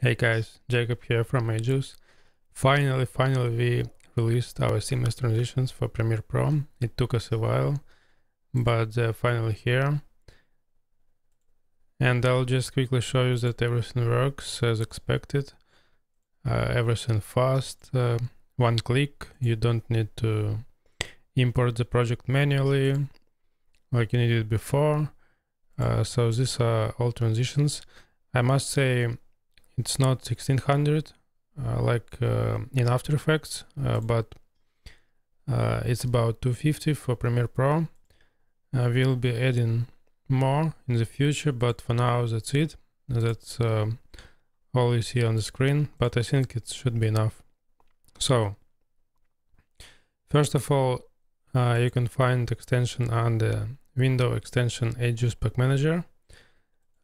Hey guys, Jacob here from AEJuice. Finally, finally we released our seamless transitions for Premiere Pro. It took us a while, but they're finally here. And I'll just quickly show you that everything works as expected. Uh, everything fast, uh, one click, you don't need to import the project manually like you needed before. Uh, so these are all transitions. I must say it's not 1600 uh, like uh, in After Effects, uh, but uh, it's about 250 for Premiere Pro. Uh, we'll be adding more in the future, but for now that's it. That's um, all you see on the screen, but I think it should be enough. So, first of all, uh, you can find extension on the window extension AEJuice Pack Manager.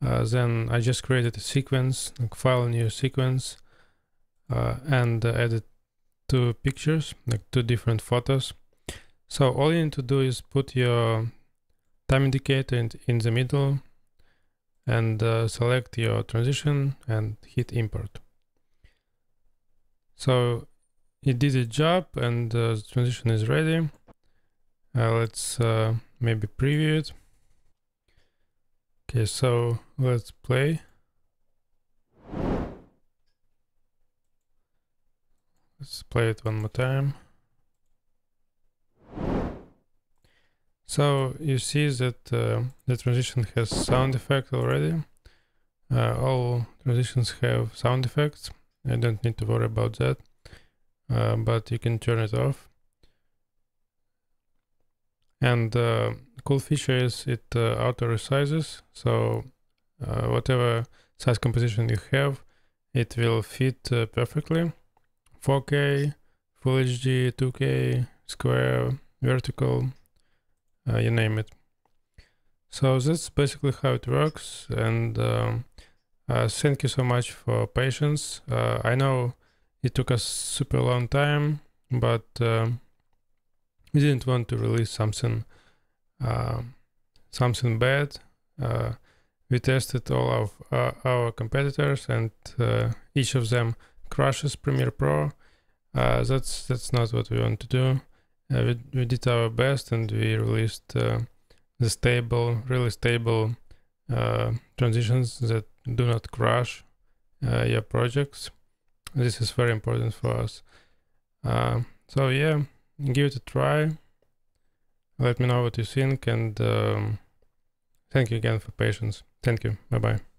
Uh, then I just created a sequence, like file new sequence, uh, and uh, added two pictures, like two different photos. So all you need to do is put your time indicator in, in the middle and uh, select your transition and hit import. So it did its job and uh, the transition is ready. Uh, let's maybe preview it. Okay, so let's play. Let's play it one more time. So you see that uh, the transition has sound effect already. Uh, all transitions have sound effects. I don't need to worry about that, uh, but you can turn it off. And uh, cool feature is it uh, auto resizes. So uh, whatever size composition you have, it will fit uh, perfectly. 4K, Full HD, 2K, square, vertical, uh, you name it. So that's basically how it works. And uh, thank you so much for patience. I know it took us super long time, but we didn't want to release something uh, something bad. Uh, we tested all of uh, our competitors, and uh, each of them crushes Premiere Pro. Uh, that's that's not what we want to do. Uh, we, we did our best, and we released the stable, really stable transitions that do not crash your projects. This is very important for us. so yeah give it a try. Let me know what you think and um, thank you again for patience. Thank you. Bye bye.